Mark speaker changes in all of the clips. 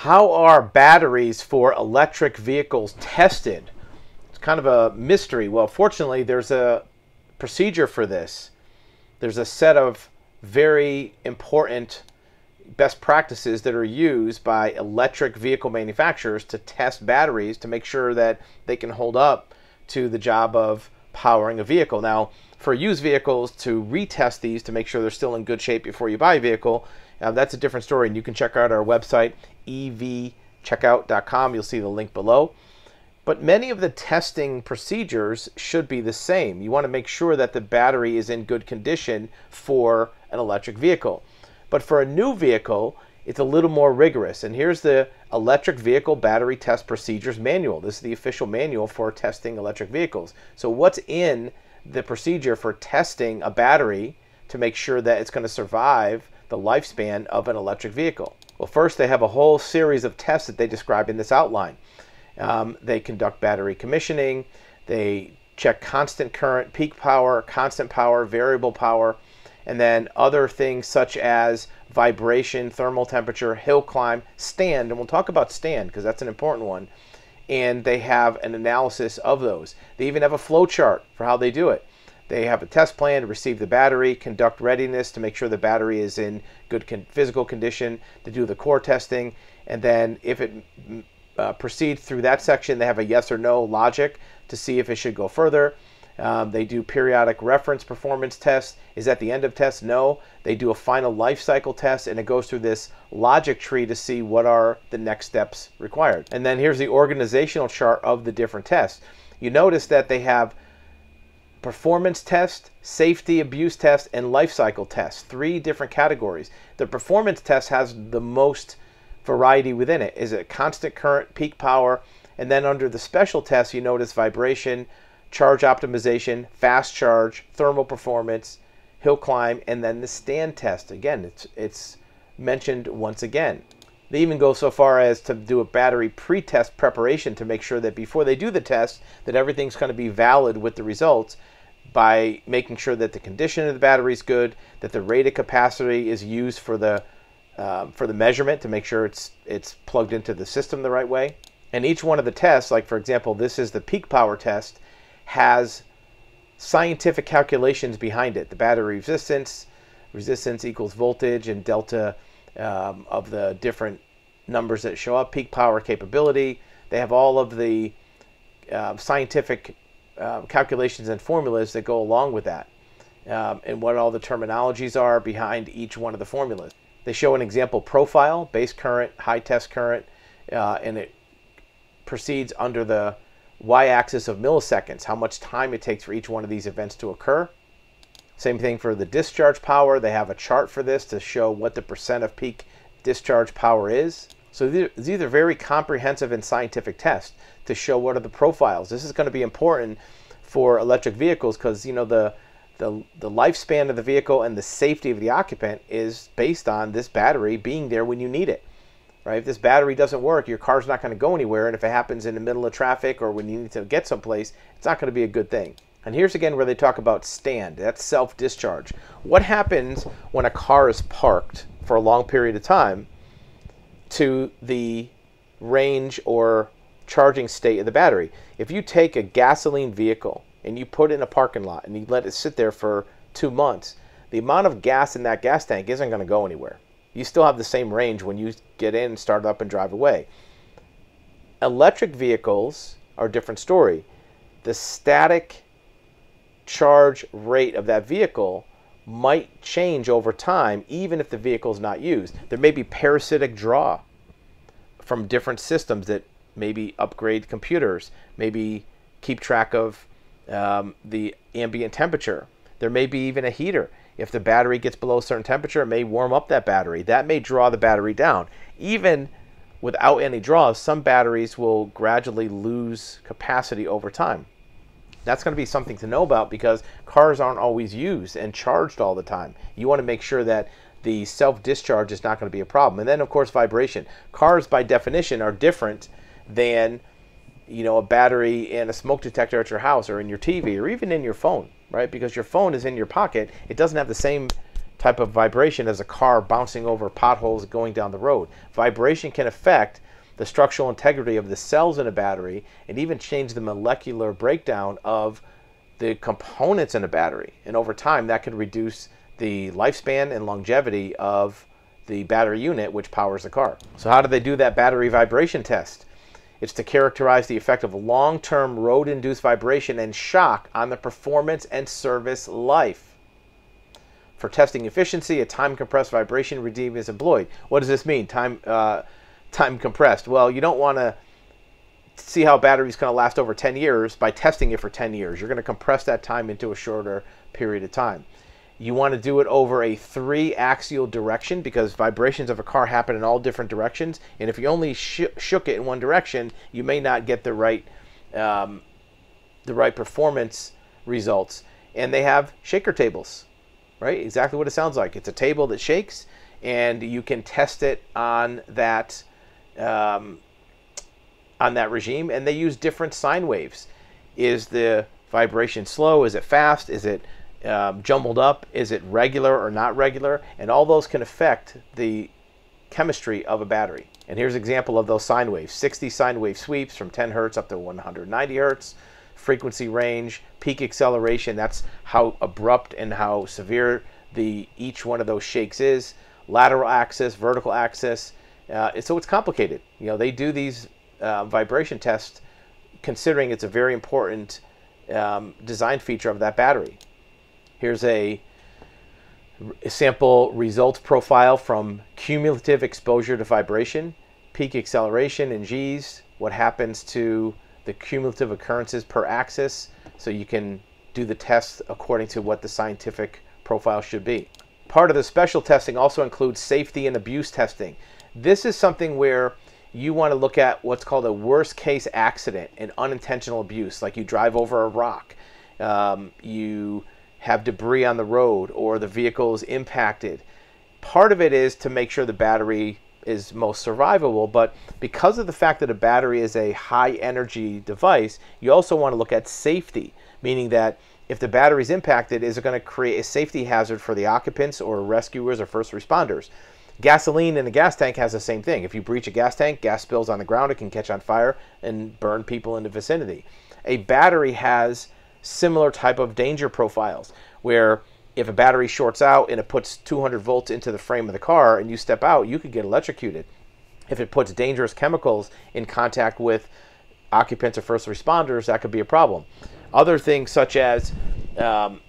Speaker 1: How are batteries for electric vehicles tested? It's kind of a mystery. Well, fortunately, there's a procedure for this. There's a set of very important best practices that are used by electric vehicle manufacturers to test batteries to make sure that they can hold up to the job of powering a vehicle. Now, for used vehicles to retest these to make sure they're still in good shape before you buy a vehicle, uh, that's a different story. And you can check out our website, evcheckout.com. You'll see the link below. But many of the testing procedures should be the same. You want to make sure that the battery is in good condition for an electric vehicle. But for a new vehicle, it's a little more rigorous. And here's the Electric Vehicle Battery Test Procedures Manual. This is the official manual for testing electric vehicles. So, what's in the procedure for testing a battery to make sure that it's going to survive the lifespan of an electric vehicle? Well, first, they have a whole series of tests that they describe in this outline. Um, they conduct battery commissioning, they check constant current, peak power, constant power, variable power, and then other things such as vibration, thermal temperature, hill climb, stand, and we'll talk about stand because that's an important one. And they have an analysis of those. They even have a flow chart for how they do it. They have a test plan to receive the battery, conduct readiness to make sure the battery is in good con- physical condition, to do the core testing, and then if it uh, proceeds through that section, they have a yes or no logic to see if it should go further. Um, they do periodic reference performance tests. Is at the end of tests? No. They do a final life cycle test, and it goes through this logic tree to see what are the next steps required. And then here's the organizational chart of the different tests. You notice that they have performance test, safety abuse test, and life cycle test. Three different categories. The performance test has the most variety within it. Is it constant current, peak power? And then under the special test, you notice vibration, charge optimization, fast charge, thermal performance, hill climb, and then the stand test. Again, it's it's mentioned once again. They even go so far as to do a battery pre-test preparation to make sure that before they do the test, that everything's going to be valid with the results by making sure that the condition of the battery is good, that the rated capacity is used for the uh, for the measurement to make sure it's it's plugged into the system the right way. And each one of the tests, like for example, this is the peak power test, has scientific calculations behind it. The battery resistance, resistance equals voltage, and delta um, of the different numbers that show up, peak power capability. They have all of the uh, scientific uh, calculations and formulas that go along with that, um, and what all the terminologies are behind each one of the formulas. They show an example profile, base current, high test current, uh, and it proceeds under the y-axis of milliseconds, how much time it takes for each one of these events to occur. Same thing for the discharge power. They have a chart for this to show what the percent of peak discharge power is. So these are very comprehensive and scientific tests to show what are the profiles. This is going to be important for electric vehicles because you know the, the the lifespan of the vehicle and the safety of the occupant is based on this battery being there when you need it right? If this battery doesn't work, your car's not going to go anywhere. And if it happens in the middle of traffic or when you need to get someplace, it's not going to be a good thing. And here's again where they talk about stand. That's self discharge. What happens when a car is parked for a long period of time to the range or charging state of the battery? If you take a gasoline vehicle and you put it in a parking lot and you let it sit there for two months, the amount of gas in that gas tank isn't going to go anywhere you still have the same range when you get in, start up, and drive away. Electric vehicles are a different story. The static charge rate of that vehicle might change over time, even if the vehicle is not used. There may be parasitic draw from different systems that maybe upgrade computers, maybe keep track of um, the ambient temperature. There may be even a heater if the battery gets below a certain temperature, it may warm up that battery. That may draw the battery down. Even without any draws, some batteries will gradually lose capacity over time. That's going to be something to know about because cars aren't always used and charged all the time. You want to make sure that the self discharge is not going to be a problem. And then, of course, vibration. Cars, by definition, are different than you know a battery and a smoke detector at your house or in your TV or even in your phone right? Because your phone is in your pocket. It doesn't have the same type of vibration as a car bouncing over potholes going down the road. Vibration can affect the structural integrity of the cells in a battery and even change the molecular breakdown of the components in a battery. And over time, that could reduce the lifespan and longevity of the battery unit which powers the car. So how do they do that battery vibration test? It's to characterize the effect of long-term road-induced vibration and shock on the performance and service life. For testing efficiency, a time-compressed vibration regime is employed. What does this mean? Time, uh, time compressed. Well, you don't want to see how a battery's going to last over 10 years by testing it for 10 years. You're going to compress that time into a shorter period of time. You want to do it over a three axial direction because vibrations of a car happen in all different directions. And if you only sh shook it in one direction, you may not get the right, um, the right performance results. And they have shaker tables, right? Exactly what it sounds like. It's a table that shakes, and you can test it on that, um, on that regime. And they use different sine waves. Is the vibration slow? Is it fast? Is it um, jumbled up? Is it regular or not regular? And all those can affect the chemistry of a battery. And here's an example of those sine waves. 60 sine wave sweeps from 10 hertz up to 190 hertz. Frequency range, peak acceleration, that's how abrupt and how severe the each one of those shakes is. Lateral axis, vertical axis. Uh, so it's complicated. You know, they do these uh, vibration tests considering it's a very important um, design feature of that battery. Here's a sample results profile from cumulative exposure to vibration, peak acceleration in G's, what happens to the cumulative occurrences per axis, so you can do the test according to what the scientific profile should be. Part of the special testing also includes safety and abuse testing. This is something where you want to look at what's called a worst case accident, an unintentional abuse, like you drive over a rock, um, you have debris on the road or the vehicle is impacted. Part of it is to make sure the battery is most survivable, but because of the fact that a battery is a high energy device, you also want to look at safety, meaning that if the battery is impacted, is it going to create a safety hazard for the occupants or rescuers or first responders? Gasoline in a gas tank has the same thing. If you breach a gas tank, gas spills on the ground, it can catch on fire and burn people in the vicinity. A battery has similar type of danger profiles where if a battery shorts out and it puts 200 volts into the frame of the car and you step out, you could get electrocuted. If it puts dangerous chemicals in contact with occupants or first responders, that could be a problem. Other things such as um,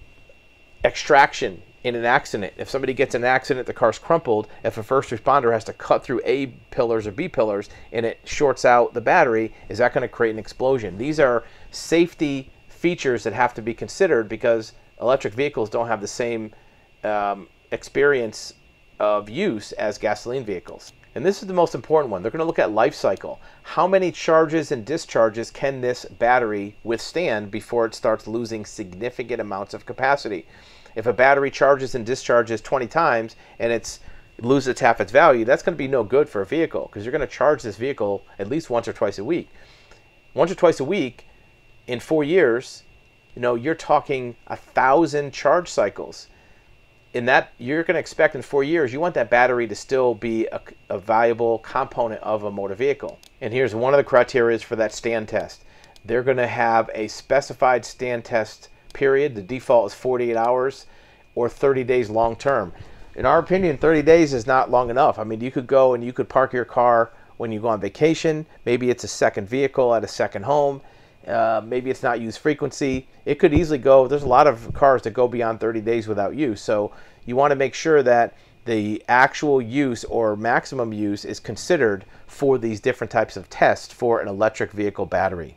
Speaker 1: extraction in an accident. If somebody gets an accident, the car's crumpled. If a first responder has to cut through A pillars or B pillars and it shorts out the battery, is that going to create an explosion? These are safety features that have to be considered because electric vehicles don't have the same um, experience of use as gasoline vehicles. And this is the most important one. They're going to look at life cycle. How many charges and discharges can this battery withstand before it starts losing significant amounts of capacity? If a battery charges and discharges 20 times and it's it loses half its value, that's going to be no good for a vehicle because you're going to charge this vehicle at least once or twice a week. Once or twice a week, in four years, you know, you're talking a thousand charge cycles. In that, you're going to expect in four years, you want that battery to still be a, a valuable component of a motor vehicle. And here's one of the criteria for that stand test. They're going to have a specified stand test period. The default is 48 hours or 30 days long term. In our opinion, 30 days is not long enough. I mean, you could go and you could park your car when you go on vacation. Maybe it's a second vehicle at a second home uh, maybe it's not used frequency. It could easily go. There's a lot of cars that go beyond 30 days without use. So you want to make sure that the actual use or maximum use is considered for these different types of tests for an electric vehicle battery.